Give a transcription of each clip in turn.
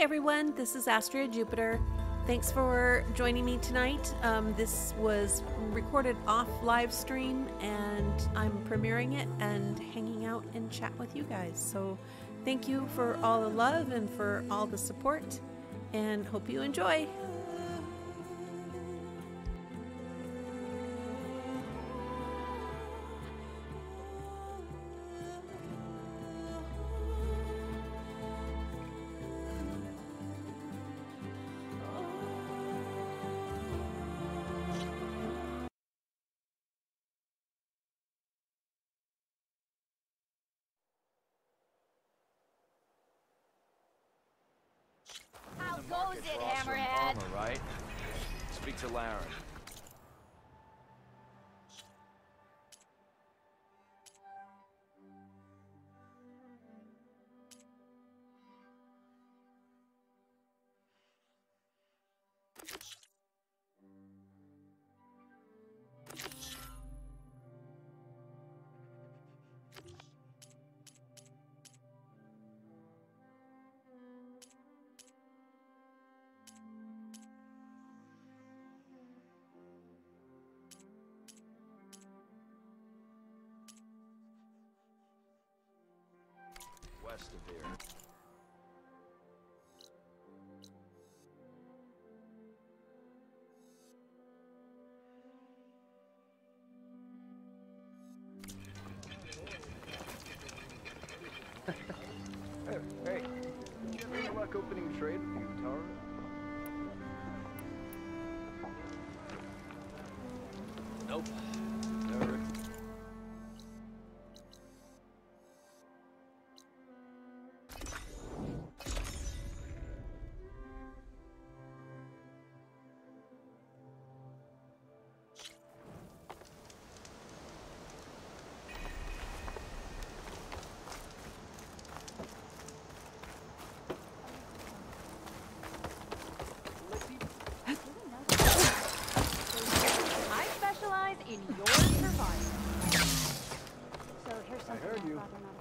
everyone, this is Astrea Jupiter. Thanks for joining me tonight. Um, this was recorded off live stream, and I'm premiering it and hanging out and chat with you guys. So, thank you for all the love and for all the support, and hope you enjoy. Armor, right? Speak to Laren. West of here.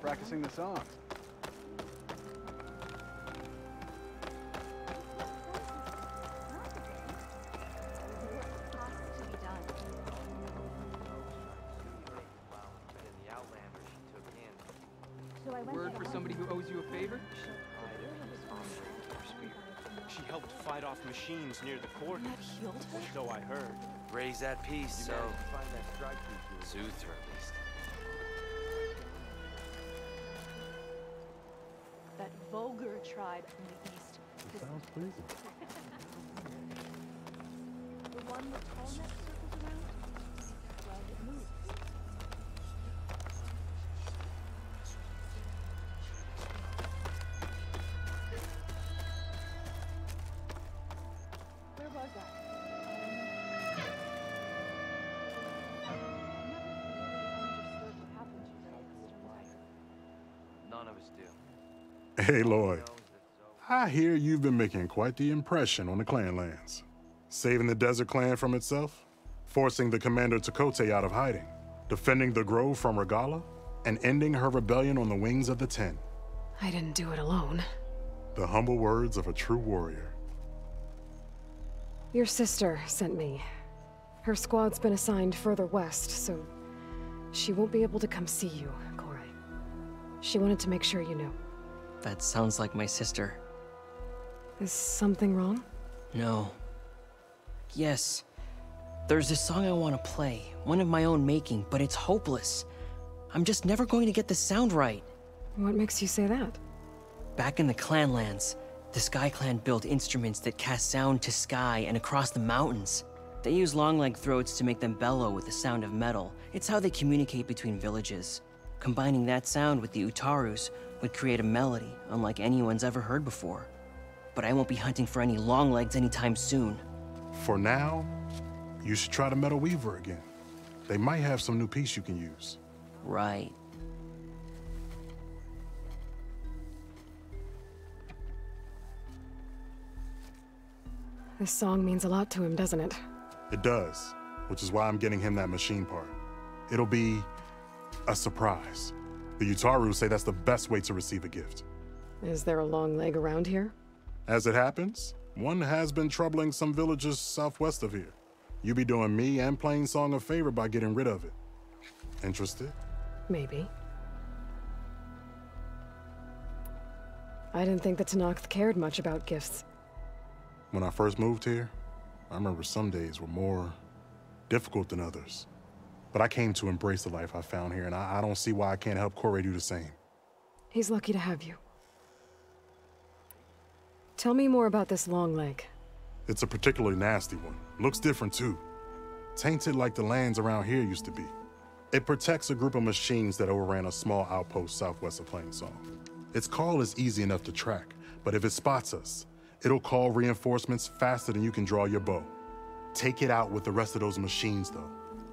Practicing the song. So I Word for somebody who owes you a favor? She helped fight off machines near the court. That healed her? So I heard. Raise that piece, so. Find that strike piece you Soothed her at least. That vulgar tribe from the east. Sounds pleasing. The one with tall neck circles around? Well, it moves. Where was I? None of us do. Hey, Aloy. I hear you've been making quite the impression on the clan lands. Saving the Desert Clan from itself, forcing the commander Takote out of hiding, defending the Grove from Regalla, and ending her rebellion on the wings of the Ten. I didn't do it alone. The humble words of a true warrior. Your sister sent me. Her squad's been assigned further west, so she won't be able to come see you, Korai. She wanted to make sure you knew. That sounds like my sister. Is something wrong? No. Yes. There's this song I want to play, one of my own making, but it's hopeless. I'm just never going to get the sound right. What makes you say that? Back in the Clanlands, the Sky Clan built instruments that cast sound to sky and across the mountains. They use long-leg throats to make them bellow with the sound of metal. It's how they communicate between villages. Combining that sound with the Utarus would create a melody unlike anyone's ever heard before. But I won't be hunting for any long legs anytime soon. For now, you should try the Metal Weaver again. They might have some new piece you can use. Right. This song means a lot to him, doesn't it? It does, which is why I'm getting him that machine part. It'll be a surprise. The Utaru say that's the best way to receive a gift. Is there a long leg around here? As it happens, one has been troubling some villages southwest of here. You be doing me and Plainsong a favor by getting rid of it. Interested? Maybe. I didn't think the Tenakth cared much about gifts. When I first moved here, I remember some days were more difficult than others. But I came to embrace the life I found here, and I, I don't see why I can't help Corey do the same. He's lucky to have you. Tell me more about this long leg. It's a particularly nasty one. Looks different too. Tainted like the lands around here used to be. It protects a group of machines that overran a small outpost southwest of Plainsong. Its call is easy enough to track, but if it spots us, it'll call reinforcements faster than you can draw your bow. Take it out with the rest of those machines, though.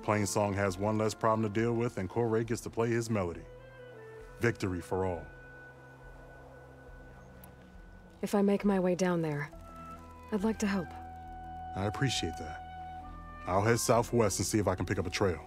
Plainsong has one less problem to deal with, and Corey gets to play his melody. Victory for all. If I make my way down there, I'd like to help. I appreciate that. I'll head southwest and see if I can pick up a trail.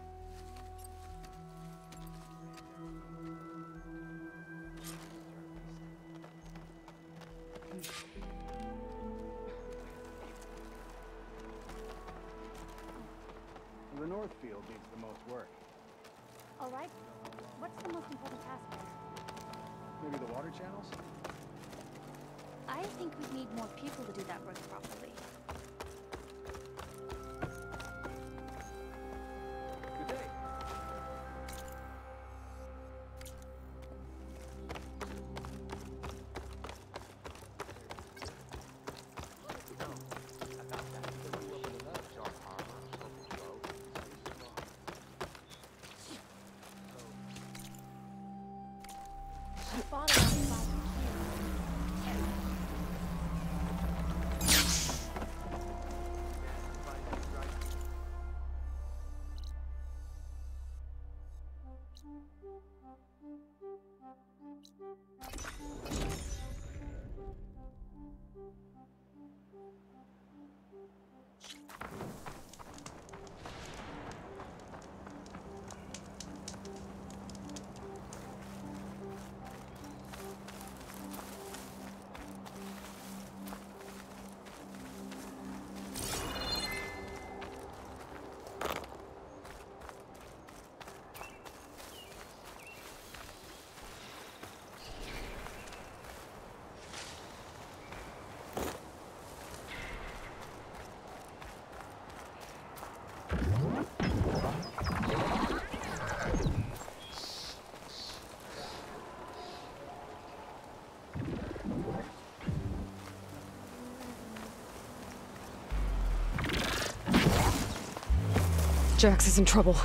Jax is in trouble.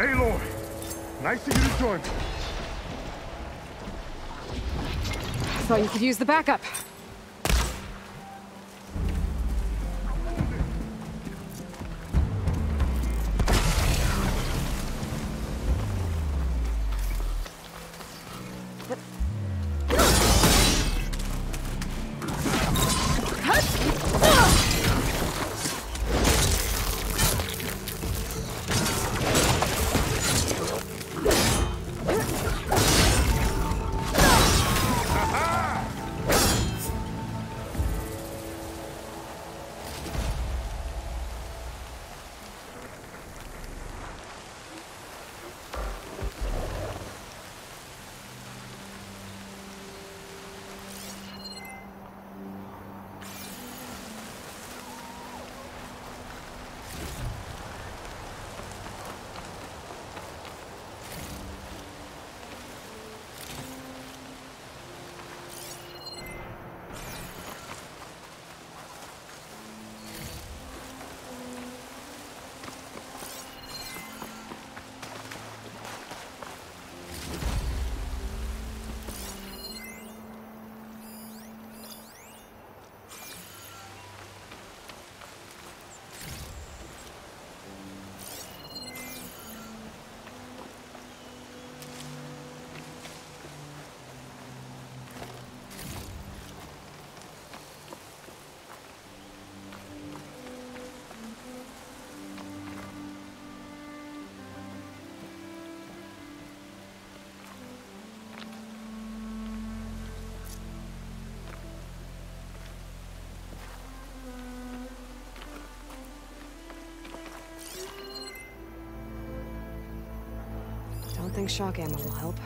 Aloy! Nice of you to join me. Thought you could use the backup. Shock ammo will help.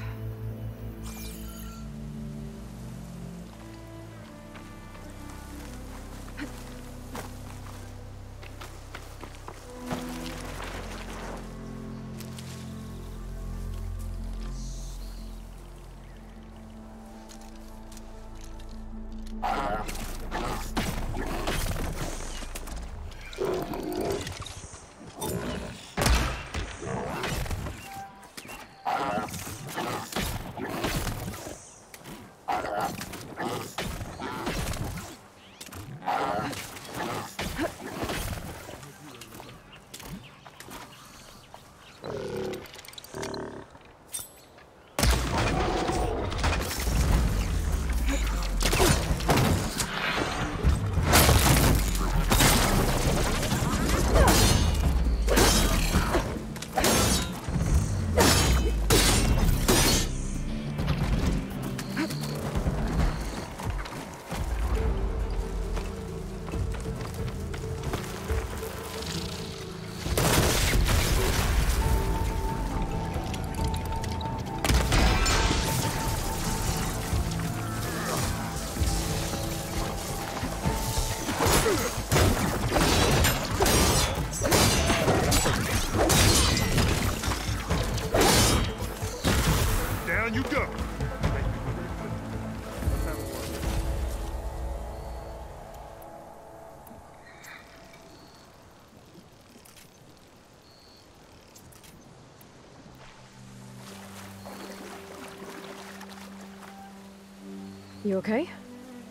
You okay?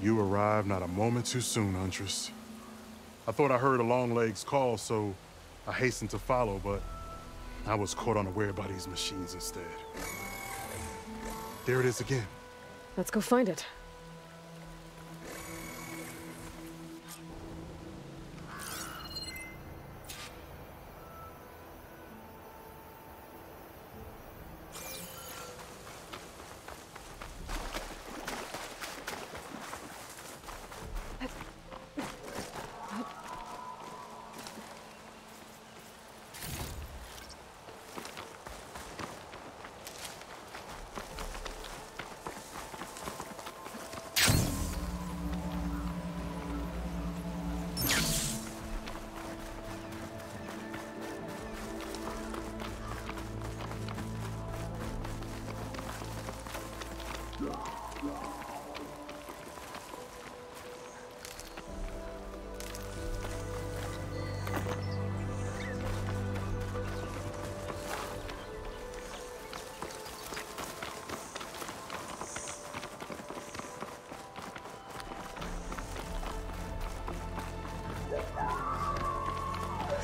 You arrived not a moment too soon, Huntress. I thought I heard a Longlegs call, so I hastened to follow, but I was caught unaware by these machines instead. There it is again. Let's go find it.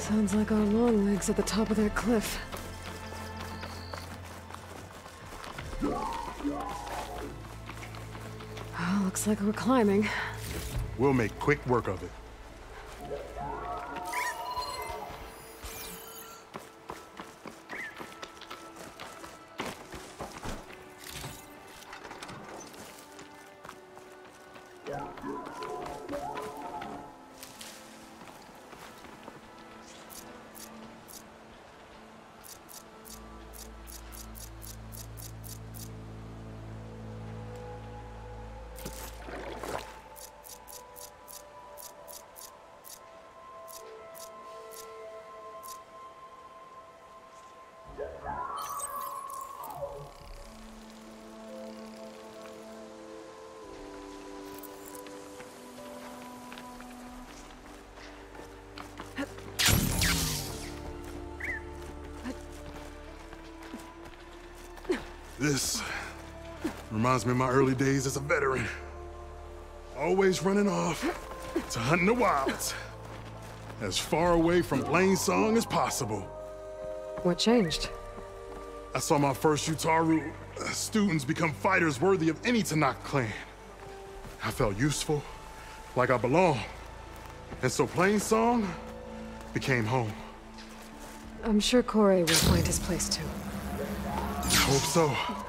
Sounds like our long legs at the top of that cliff. Oh, looks like we're climbing. We'll make quick work of it. This reminds me of my early days as a veteran. Always running off to hunt in the wilds. As far away from Plainsong as possible. What changed? I saw my first Utaru uh, students become fighters worthy of any Tenakth clan. I felt useful, like I belonged. And so Plainsong became home. I'm sure Corey will find his place too. Hope so.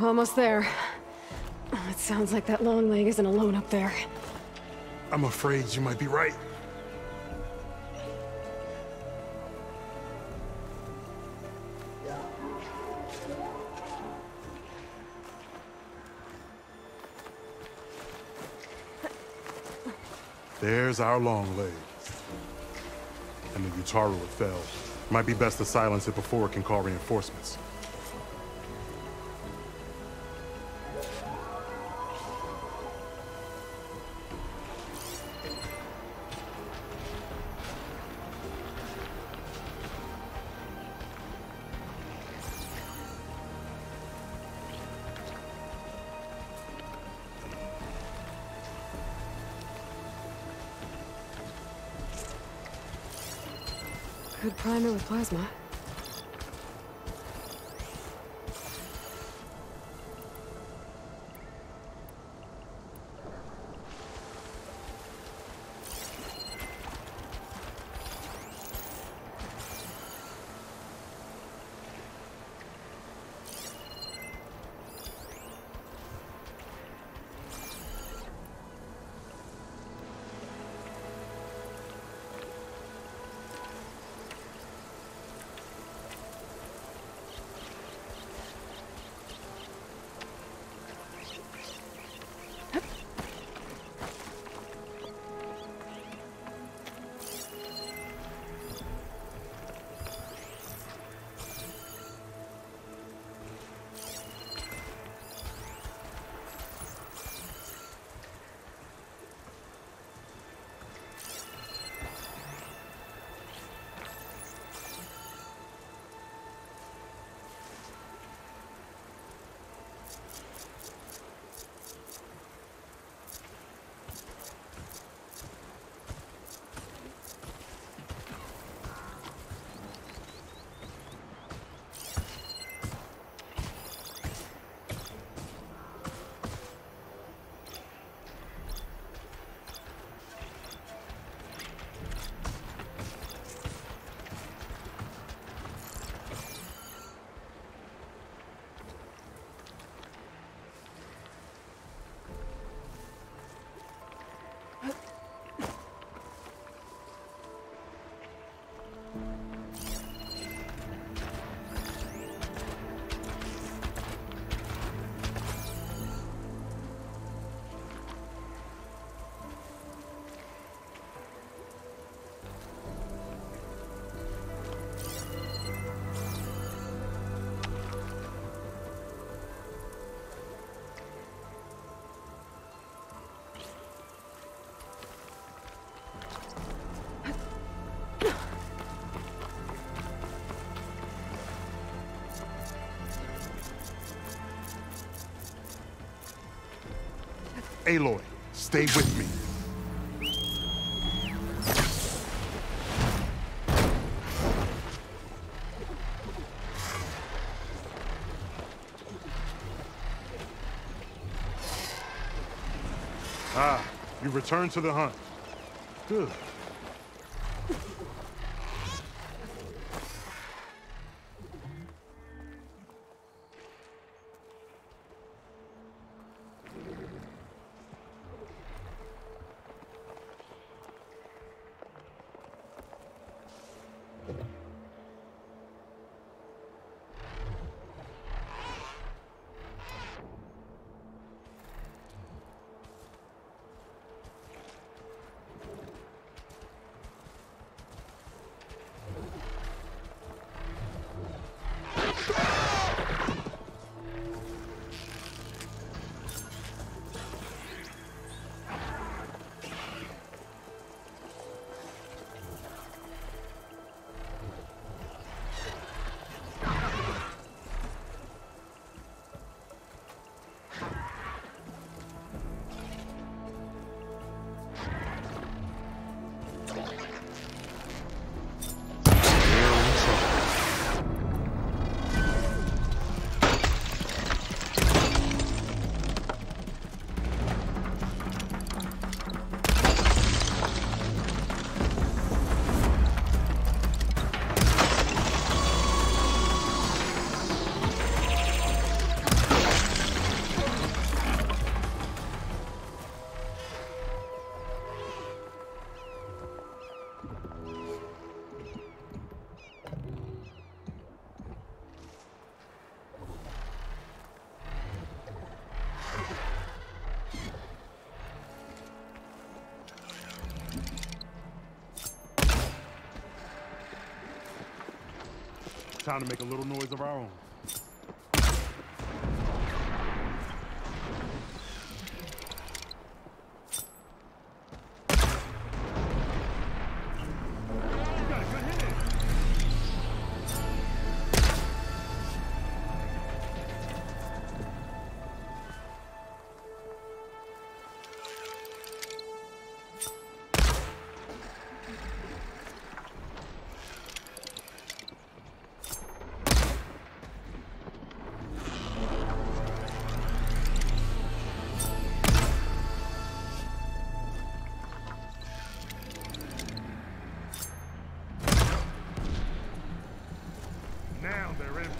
Almost there. It sounds like that long leg isn't alone up there. I'm afraid you might be right. There's our long leg. And the Utaru it fell. Might be best to silence it before it can call reinforcements. Prime it with plasma. Aloy, stay with me. Ah, you returned to the hunt. Good. Time to make a little noise of our own. Now they're in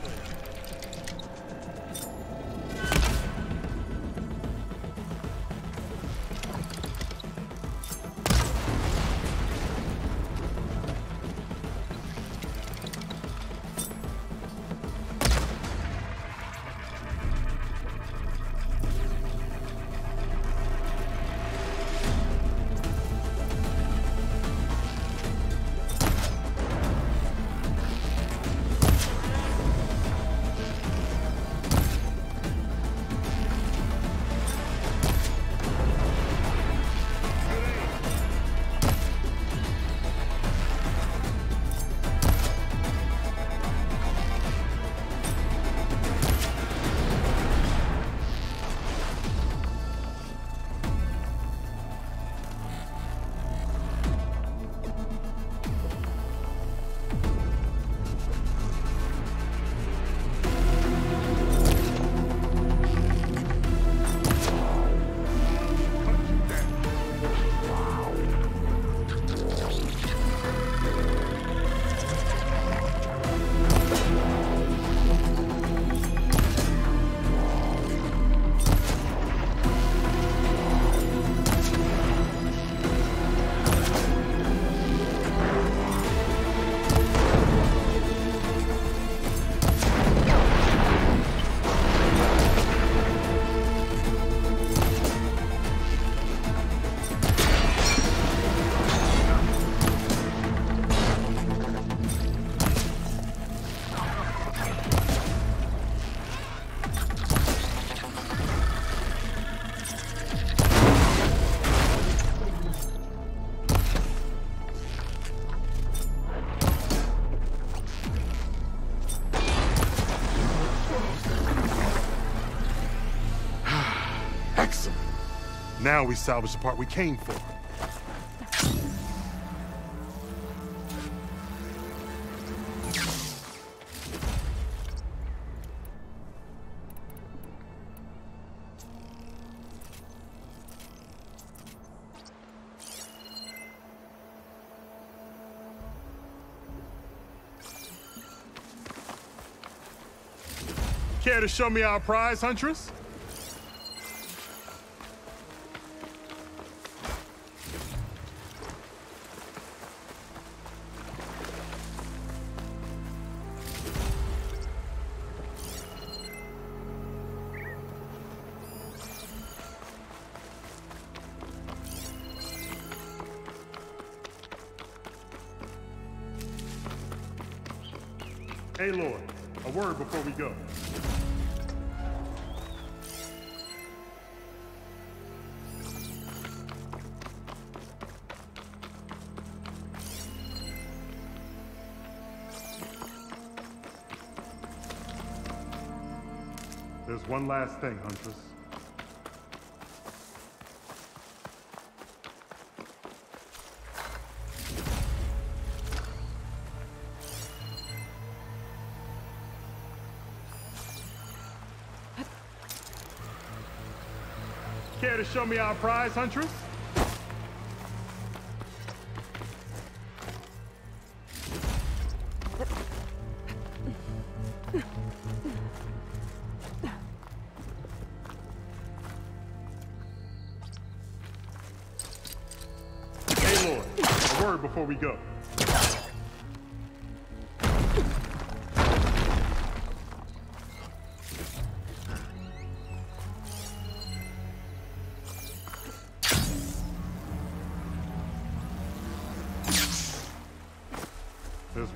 Now we salvage the part we came for. Care to show me our prize, Huntress? Hey, Aloy, a word before we go. There's one last thing, Huntress. Show me our prize, Huntress? Hey, Aloy, a word before we go.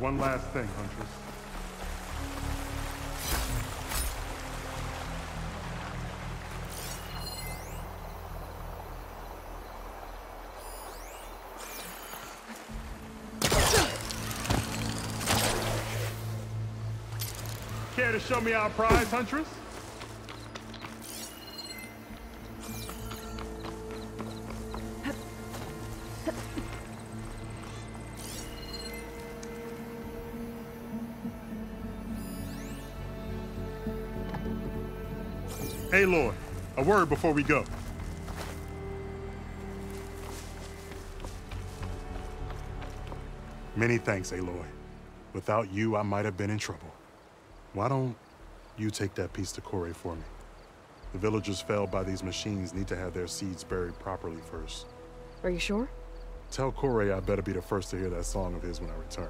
one last thing, Huntress. Care to show me our prize, Huntress? A word before we go. Many thanks, Aloy. Without you, I might have been in trouble. Why don't you take that piece to Kore for me? The villagers felled by these machines need to have their seeds buried properly first. Are you sure? Tell Kore I better be the first to hear that song of his when I return.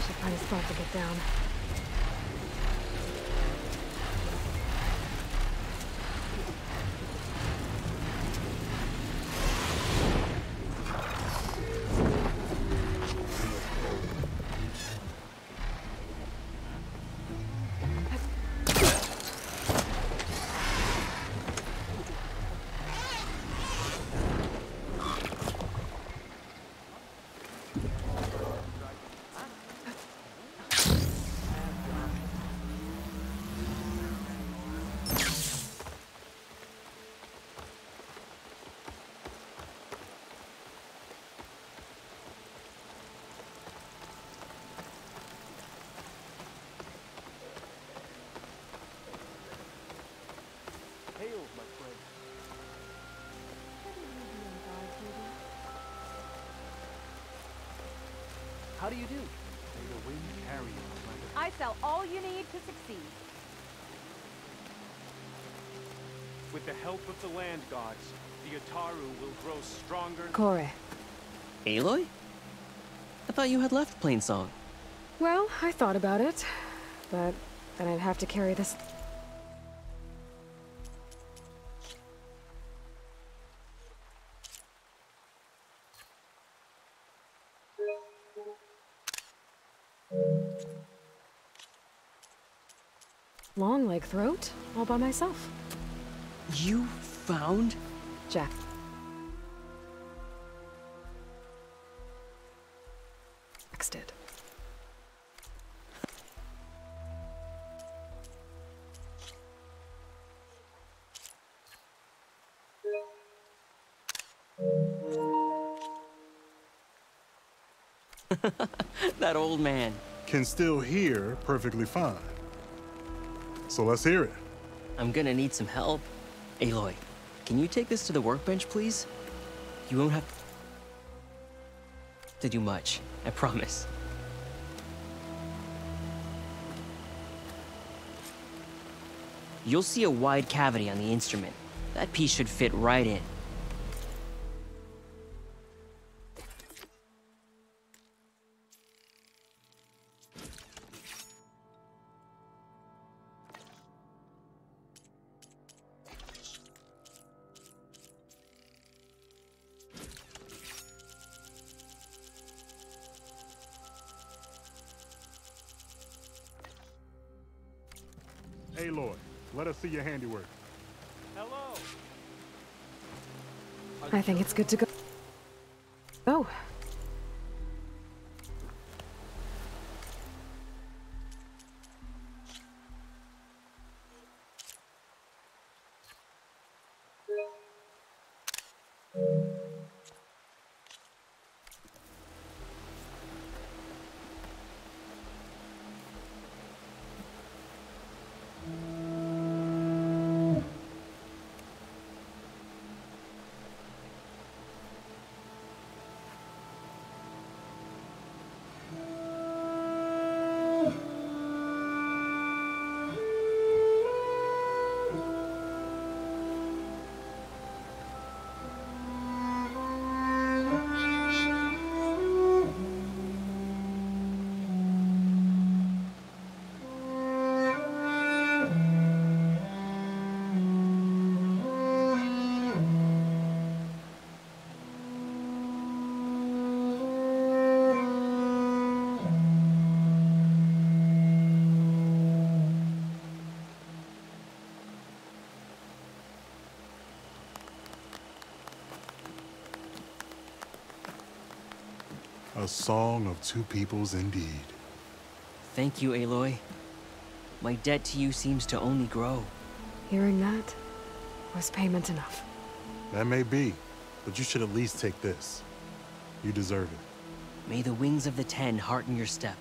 I should find a spot to get down. How do you do? May the wind carry you, my. I sell all you need to succeed. With the help of the land gods, the Utaru will grow stronger. Kore. Aloy? I thought you had left Plainsong. Well, I thought about it, but then I'd have to carry this. Long leg throat, all by myself. You found? Jack. Jax did. That old man. Can still hear perfectly fine. So let's hear it. I'm gonna need some help. Aloy, can you take this to the workbench, please? You won't have to do much, I promise. You'll see a wide cavity on the instrument. That piece should fit right in. Aloy, let us see your handiwork. Hello! I think it's good to go. A song of two peoples indeed. Thank you, Aloy. My debt to you seems to only grow. Hearing that was payment enough. That may be, but you should at least take this. You deserve it. May the wings of the Ten hearten your step.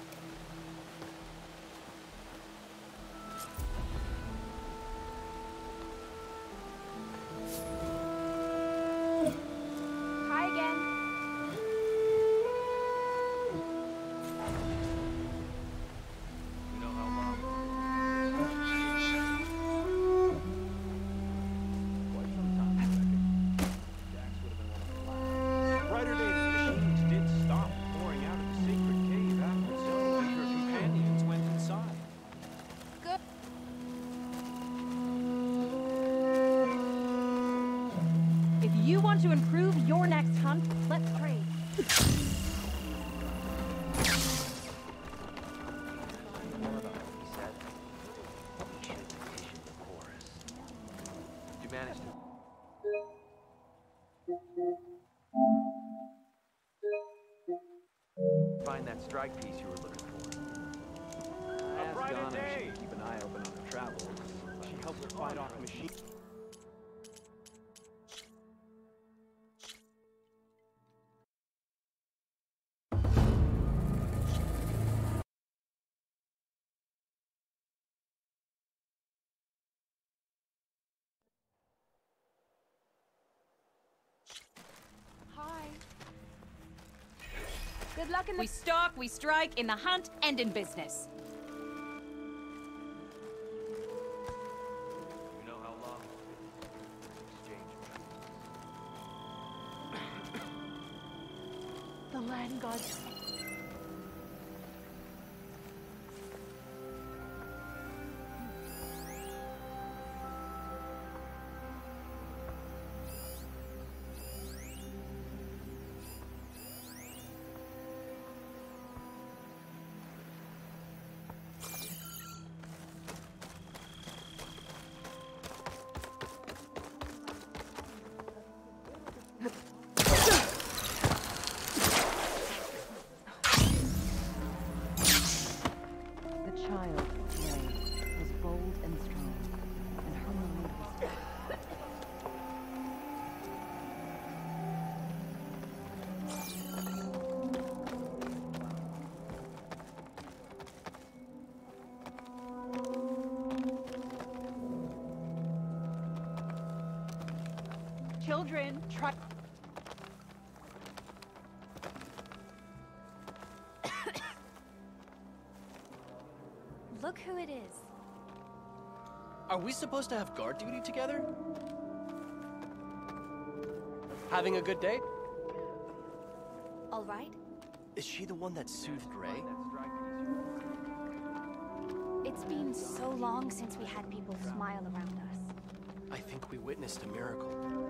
Find that strike piece you were looking for. I asked Donna if she could keep an eye open on her travels. She helped her fight off machine. Good luck in the We stalk, we strike, in the hunt, and in business. You know how long? Exchange. the land gods. Children, try. Look who it is. Are we supposed to have guard duty together? Having a good day? All right? Is she the one that soothed Ray? That strike piece you were looking It's been so long since we had people smile around us. I think we witnessed a miracle.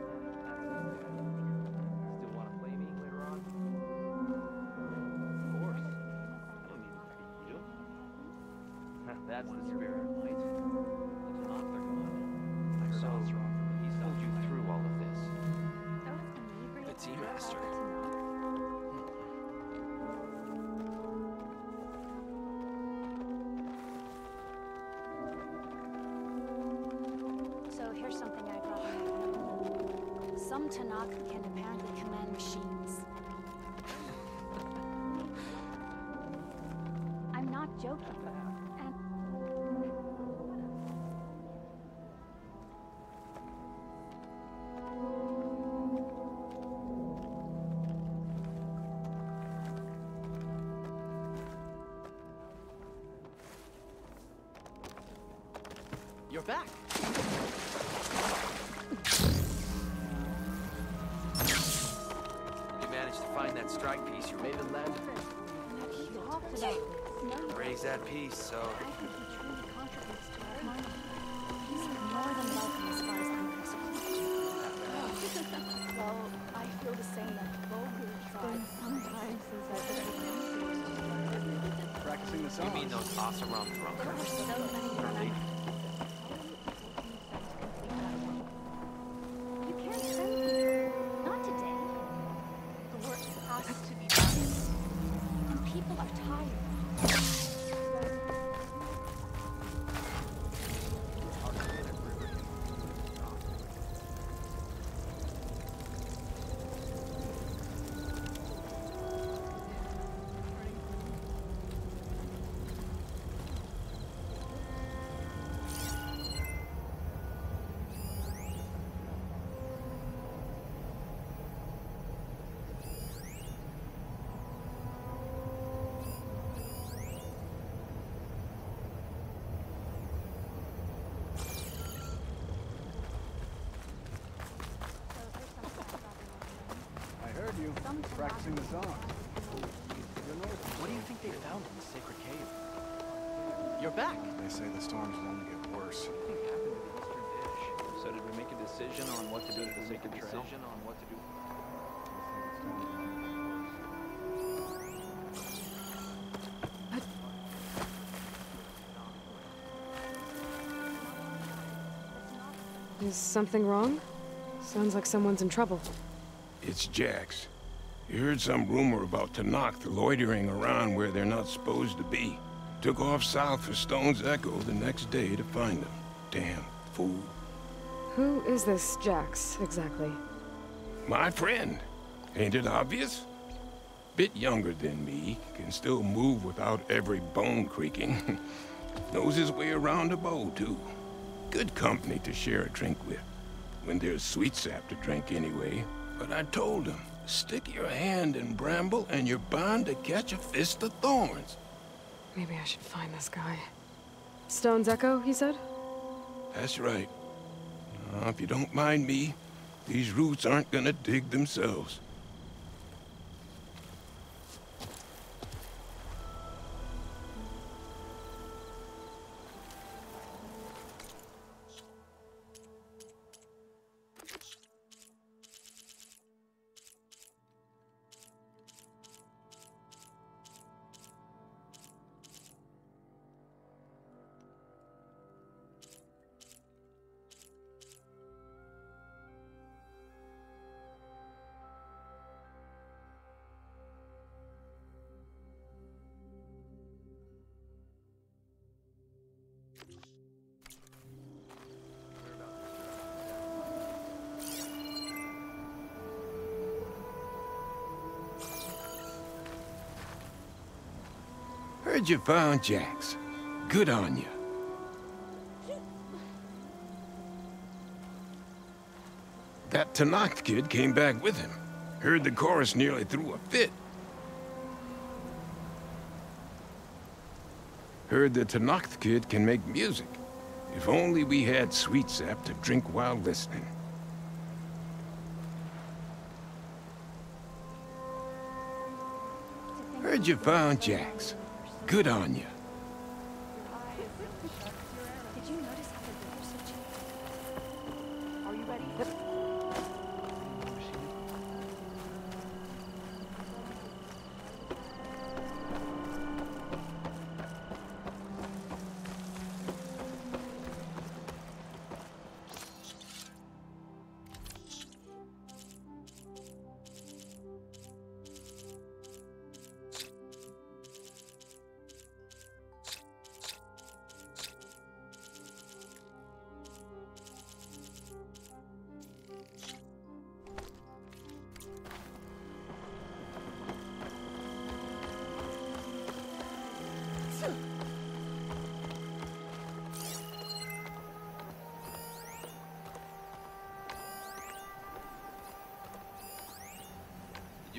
You're back. Did you manage to find that strike piece you Made made it land. We talked about this. Raise that piece, so I think he truly contributes to our economy. He's more than welcome as far as I'm concerned. Well, I feel the same that Vulgar tried. Sometimes since I've Practicing the you mean those Oseram There drunkards? Heard. Practicing the song. What do you think they found in the sacred cave? You're back. They say the storms will only get worse. Something happened to the eastern dish. So did we make a decision on what to do to the sacred trail? Decision on what to do. Is something wrong? Sounds like someone's in trouble. It's Jax. You heard some rumor about Tenakth loitering around where they're not supposed to be. Took off south for Stone's Echo the next day to find them. Damn fool. Who is this Jax, exactly? My friend. Ain't it obvious? Bit younger than me, can still move without every bone creaking. Knows his way around a bow, too. Good company to share a drink with. When there's sweet sap to drink anyway. But I told him, stick your hand in bramble and you're bound to catch a fist of thorns. Maybe I should find this guy. Stone's Echo, he said? That's right. Now, if you don't mind me, these roots aren't gonna dig themselves. You found Jax. Good on you. That Tenakth kid came back with him. Heard the chorus nearly threw a fit. Heard the Tenakth kid can make music. If only we had sweet sap to drink while listening. Heard you found Jax. Good on you.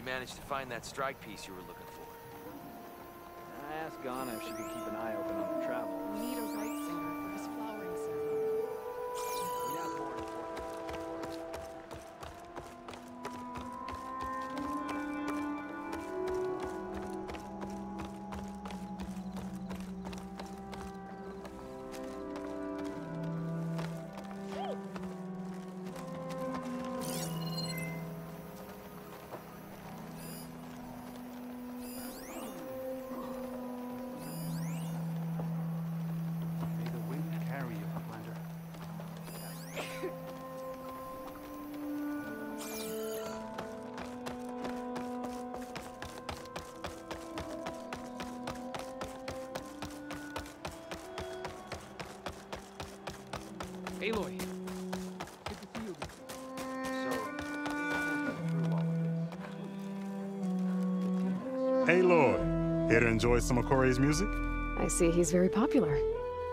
You manage to find that strike piece you were looking for? I asked Ghana if she could keep an eye open on Aloy. Hey, Lloyd. Here to enjoy some of Corey's music? I see he's very popular.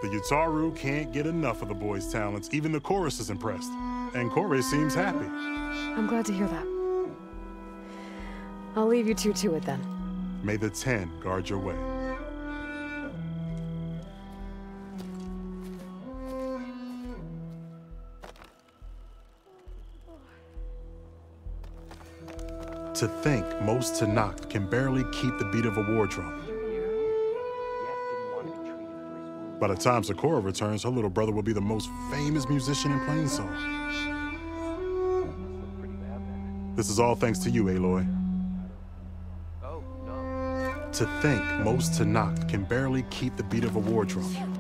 The Utaru can't get enough of the boy's talents. Even the chorus is impressed. And Corey seems happy. I'm glad to hear that. I'll leave you two to it then. May the Ten guard your way. To think most Tenakth can barely keep the beat of a war drum. By the time Sakura returns, her little brother will be the most famous musician in Plainsong. This is all thanks to you, Aloy. To think most Tenakth can barely keep the beat of a war drum.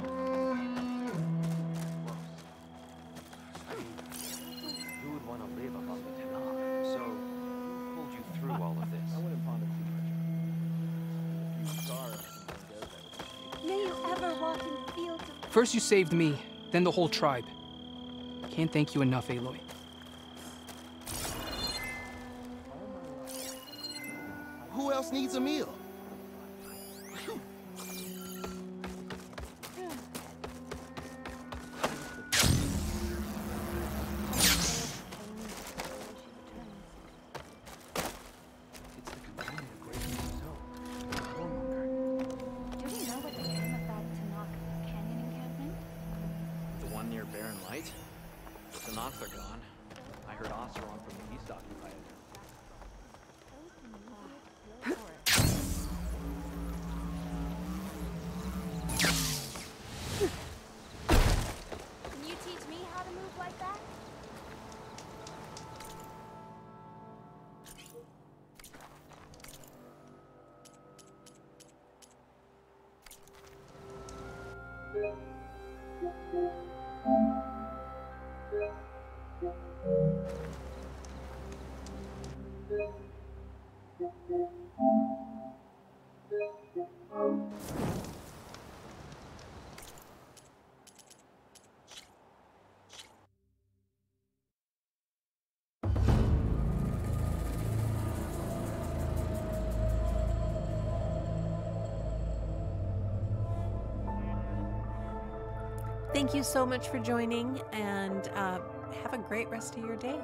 First you saved me, then the whole tribe. Can't thank you enough, Aloy. Thank you so much for joining and uh, have a great rest of your day.